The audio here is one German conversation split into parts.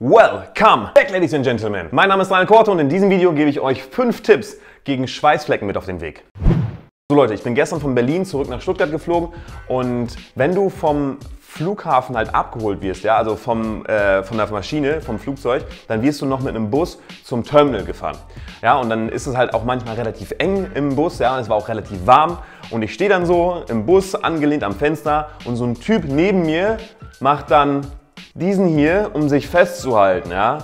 Welcome back, Ladies and Gentlemen. Mein Name ist Daniel Korte und in diesem Video gebe ich euch fünf Tipps gegen Schweißflecken mit auf den Weg. So Leute, ich bin gestern von Berlin zurück nach Stuttgart geflogen und wenn du vom Flughafen halt abgeholt wirst, ja, also vom, äh, von der Maschine, vom Flugzeug, dann wirst du noch mit einem Bus zum Terminal gefahren. Ja, und dann ist es halt auch manchmal relativ eng im Bus, ja, und es war auch relativ warm. Und ich stehe dann so im Bus, angelehnt am Fenster, und so ein Typ neben mir macht dann diesen hier, um sich festzuhalten, ja.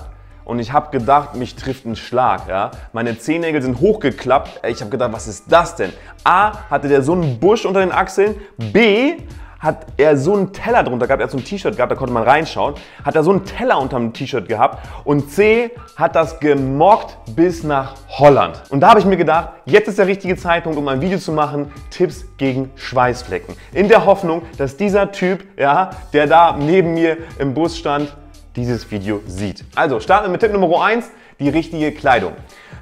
Und ich habe gedacht, mich trifft ein Schlag, ja. Meine Zehennägel sind hochgeklappt. Ich habe gedacht, was ist das denn? A, hatte der so einen Busch unter den Achseln. B, hat er so einen Teller drunter gehabt, er hat so ein T-Shirt gehabt, da konnte man reinschauen, hat er so einen Teller unter dem T-Shirt gehabt und C hat das gemockt bis nach Holland. Und da habe ich mir gedacht, jetzt ist der richtige Zeitpunkt, um ein Video zu machen, Tipps gegen Schweißflecken. In der Hoffnung, dass dieser Typ, ja, der da neben mir im Bus stand, dieses Video sieht. Also starten wir mit Tipp Nummer 1, die richtige Kleidung.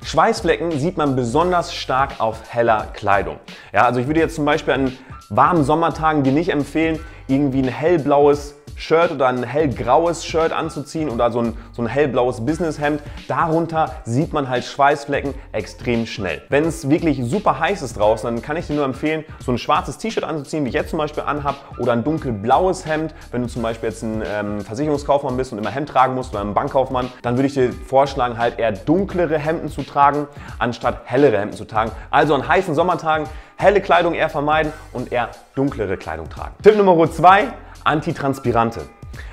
Schweißflecken sieht man besonders stark auf heller Kleidung. Ja, also ich würde jetzt zum Beispiel an warmen Sommertagen dir nicht empfehlen, irgendwie ein hellblaues Shirt oder ein hellgraues Shirt anzuziehen oder so ein, so ein hellblaues Businesshemd. Darunter sieht man halt Schweißflecken extrem schnell. Wenn es wirklich super heiß ist draußen, dann kann ich dir nur empfehlen, so ein schwarzes T-Shirt anzuziehen, wie ich jetzt zum Beispiel anhab, oder ein dunkelblaues Hemd. Wenn du zum Beispiel jetzt ein ähm, Versicherungskaufmann bist und immer Hemd tragen musst oder ein Bankkaufmann, dann würde ich dir vorschlagen, halt eher dunklere Hemden zu tragen, anstatt hellere Hemden zu tragen. Also an heißen Sommertagen helle Kleidung eher vermeiden und eher dunklere Kleidung tragen. Tipp Nummer zwei Antitranspirante.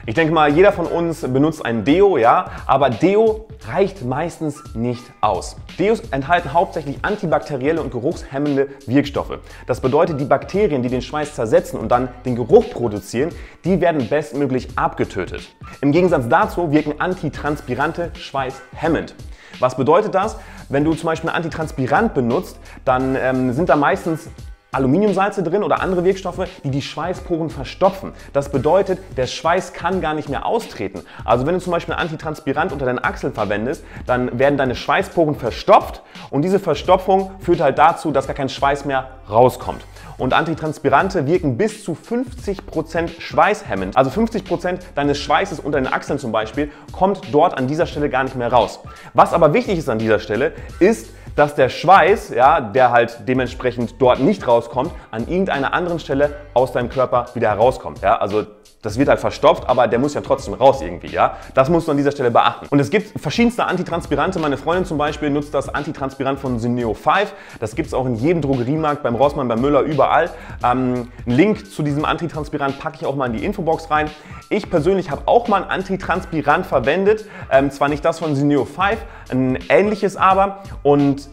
Ich denke mal, jeder von uns benutzt ein Deo, ja, aber Deo reicht meistens nicht aus. Deos enthalten hauptsächlich antibakterielle und geruchshemmende Wirkstoffe. Das bedeutet, die Bakterien, die den Schweiß zersetzen und dann den Geruch produzieren, die werden bestmöglich abgetötet. Im Gegensatz dazu wirken Antitranspirante schweißhemmend. Was bedeutet das? Wenn du zum Beispiel ein Antitranspirant benutzt, dann ähm, sind da meistens Aluminiumsalze drin oder andere Wirkstoffe, die die Schweißporen verstopfen. Das bedeutet, der Schweiß kann gar nicht mehr austreten. Also wenn du zum Beispiel Antitranspirant unter deinen Achseln verwendest, dann werden deine Schweißporen verstopft und diese Verstopfung führt halt dazu, dass gar kein Schweiß mehr rauskommt. Und Antitranspirante wirken bis zu 50% schweißhemmend. Also 50% deines Schweißes unter den Achseln zum Beispiel kommt dort an dieser Stelle gar nicht mehr raus. Was aber wichtig ist an dieser Stelle, ist, dass der Schweiß, ja, der halt dementsprechend dort nicht rauskommt, an irgendeiner anderen Stelle aus deinem Körper wieder herauskommt. Ja? Also das wird halt verstopft, aber der muss ja trotzdem raus irgendwie, ja. Das musst du an dieser Stelle beachten. Und es gibt verschiedenste Antitranspirante. Meine Freundin zum Beispiel nutzt das Antitranspirant von Syneo 5. Das gibt es auch in jedem Drogeriemarkt, beim Rossmann, beim Müller, überall. Ähm, einen Link zu diesem Antitranspirant packe ich auch mal in die Infobox rein. Ich persönlich habe auch mal ein Antitranspirant verwendet. Ähm, zwar nicht das von Syneo 5, ein ähnliches aber. Und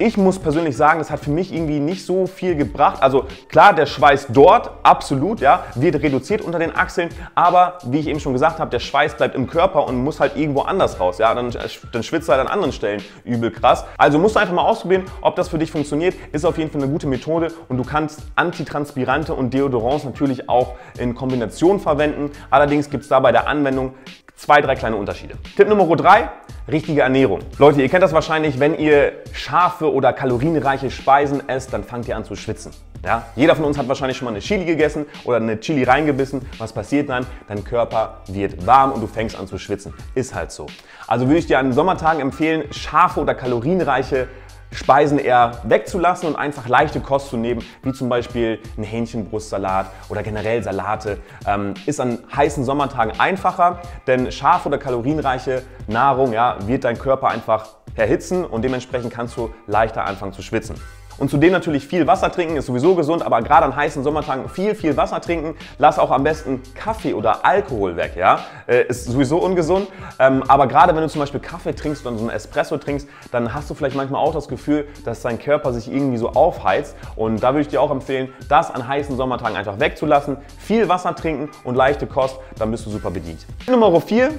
ich muss persönlich sagen, das hat für mich irgendwie nicht so viel gebracht. Also klar, der Schweiß dort, absolut, ja, wird reduziert unter den Achseln, aber wie ich eben schon gesagt habe, der Schweiß bleibt im Körper und muss halt irgendwo anders raus, ja, dann, dann schwitzt er halt an anderen Stellen übel krass. Also musst du einfach mal ausprobieren, ob das für dich funktioniert. Ist auf jeden Fall eine gute Methode und du kannst Antitranspirante und Deodorants natürlich auch in Kombination verwenden. Allerdings gibt es da bei der Anwendung zwei, drei kleine Unterschiede. Tipp Nummer drei, richtige Ernährung. Leute, ihr kennt das wahrscheinlich, wenn ihr scharfe oder kalorienreiche Speisen esst, dann fangt ihr an zu schwitzen. Ja? Jeder von uns hat wahrscheinlich schon mal eine Chili gegessen oder eine Chili reingebissen. Was passiert dann? Dein Körper wird warm und du fängst an zu schwitzen. Ist halt so. Also würde ich dir an Sommertagen empfehlen, scharfe oder kalorienreiche Speisen eher wegzulassen und einfach leichte Kost zu nehmen, wie zum Beispiel ein Hähnchenbrustsalat oder generell Salate. Ähm, ist an heißen Sommertagen einfacher, denn scharfe oder kalorienreiche Nahrung ja, wird dein Körper einfach erhitzen und dementsprechend kannst du leichter anfangen zu schwitzen. Und zudem natürlich viel Wasser trinken ist sowieso gesund, aber gerade an heißen Sommertagen viel, viel Wasser trinken. Lass auch am besten Kaffee oder Alkohol weg, ja. Äh, ist sowieso ungesund. Ähm, aber gerade wenn du zum Beispiel Kaffee trinkst oder so einen Espresso trinkst, dann hast du vielleicht manchmal auch das Gefühl, dass dein Körper sich irgendwie so aufheizt. Und da würde ich dir auch empfehlen, das an heißen Sommertagen einfach wegzulassen. Viel Wasser trinken und leichte Kost, dann bist du super bedient. Nummer 4,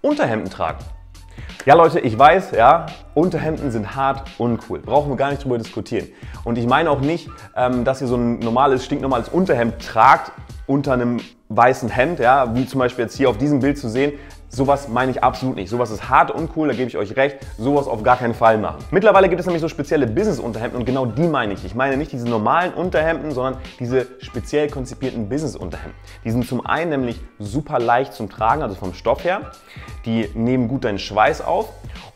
Unterhemden tragen. Ja Leute, ich weiß, ja, Unterhemden sind hart uncool. Brauchen wir gar nicht drüber diskutieren. Und ich meine auch nicht, ähm, dass ihr so ein normales, stinknormales Unterhemd tragt unter einem weißen Hemd, ja, wie zum Beispiel jetzt hier auf diesem Bild zu sehen. Sowas meine ich absolut nicht. Sowas ist hart und cool, da gebe ich euch recht. Sowas auf gar keinen Fall machen. Mittlerweile gibt es nämlich so spezielle Business-Unterhemden und genau die meine ich. Ich meine nicht diese normalen Unterhemden, sondern diese speziell konzipierten Business-Unterhemden. Die sind zum einen nämlich super leicht zum Tragen, also vom Stoff her. Die nehmen gut deinen Schweiß auf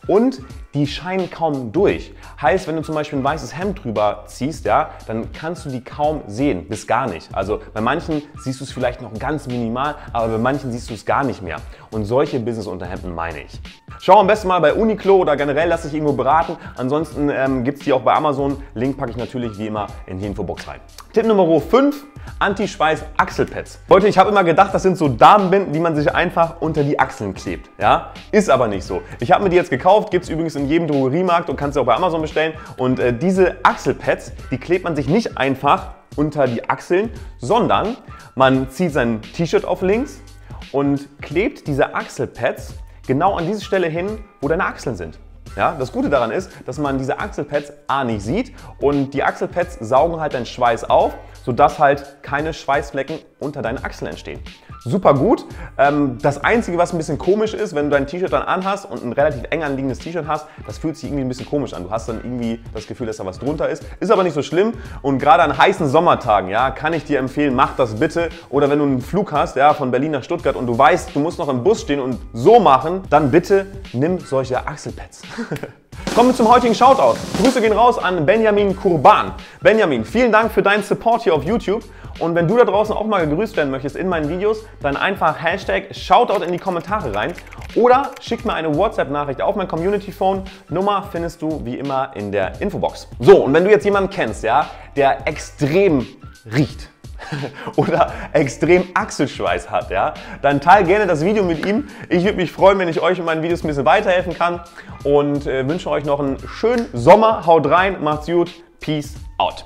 und die scheinen kaum durch. Heißt, wenn du zum Beispiel ein weißes Hemd drüber ziehst, ja, dann kannst du die kaum sehen, bis gar nicht. Also bei manchen siehst du es vielleicht noch ganz minimal, aber bei manchen siehst du es gar nicht mehr. Und solche Business-Unterhemden meine ich. Schau am besten mal bei Uniqlo oder generell lass dich irgendwo beraten. Ansonsten ähm, gibt es die auch bei Amazon. Link packe ich natürlich wie immer in die Infobox rein. Tipp Nummer 5, Anti-Schweiß Achselpads. Leute, ich habe immer gedacht, das sind so Damenbinden, die man sich einfach unter die Achseln klebt. Ja, ist aber nicht so. Ich habe mir die jetzt gekauft, gibt es übrigens in jedem Drogeriemarkt und kannst sie auch bei Amazon bestellen. Und äh, diese Achselpads, die klebt man sich nicht einfach unter die Achseln, sondern man zieht sein T-Shirt auf links und klebt diese Achselpads genau an diese Stelle hin, wo deine Achseln sind. Ja, das Gute daran ist, dass man diese Achselpads A nicht sieht und die Achselpads saugen halt deinen Schweiß auf, sodass halt keine Schweißflecken unter deinen Achseln entstehen. Super gut. Ähm, das Einzige, was ein bisschen komisch ist, wenn du dein T-Shirt dann anhast und ein relativ eng anliegendes T-Shirt hast, das fühlt sich irgendwie ein bisschen komisch an. Du hast dann irgendwie das Gefühl, dass da was drunter ist. Ist aber nicht so schlimm. Und gerade an heißen Sommertagen, ja, kann ich dir empfehlen, mach das bitte. Oder wenn du einen Flug hast, ja, von Berlin nach Stuttgart und du weißt, du musst noch im Bus stehen und so machen, dann bitte nimm solche Achselpads. Kommen wir zum heutigen Shoutout. Grüße gehen raus an Benjamin Kurban. Benjamin, vielen Dank für deinen Support hier auf YouTube. Und wenn du da draußen auch mal gegrüßt werden möchtest in meinen Videos, dann einfach Hashtag Shoutout in die Kommentare rein oder schick mir eine WhatsApp-Nachricht auf mein Community-Phone. Nummer findest du wie immer in der Infobox. So, und wenn du jetzt jemanden kennst, ja, der extrem riecht, oder extrem Achselschweiß hat, ja, dann teile gerne das Video mit ihm. Ich würde mich freuen, wenn ich euch in meinen Videos ein bisschen weiterhelfen kann und äh, wünsche euch noch einen schönen Sommer. Haut rein, macht's gut, peace out.